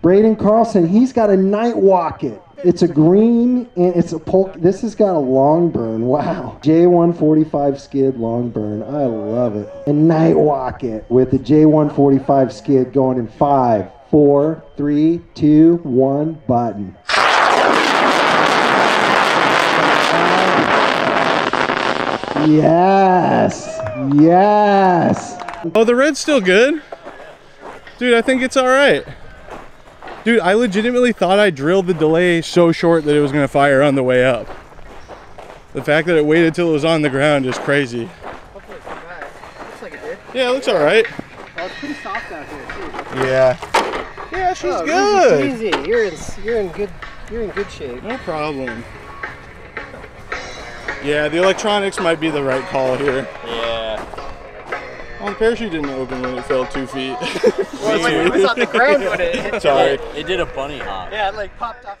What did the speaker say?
Braden Carlson, he's got a Night Woket. It's a green and it's a polk. This has got a long burn. Wow. J145 skid long burn. I love it. And Night Woket with the J145 skid going in five, four, three, two, one, button. Yes. Yes. Oh, the red's still good? Dude, I think it's all right. Dude, I legitimately thought I drilled the delay so short that it was gonna fire on the way up. The fact that it waited till it was on the ground is crazy. Hopefully it's not bad. Looks like it did. Yeah, it looks all right. Oh, it's pretty soft out here too. Yeah. Yeah, she's Oh, good. Easy, easy. You're in, you're in good, you're in good shape. No problem. Yeah, the electronics might be the right call here. Yeah. Parachute didn't open when it fell two feet. Well, it's it was on the ground when it hit. Sorry. It did a bunny hop. Yeah, it like popped off.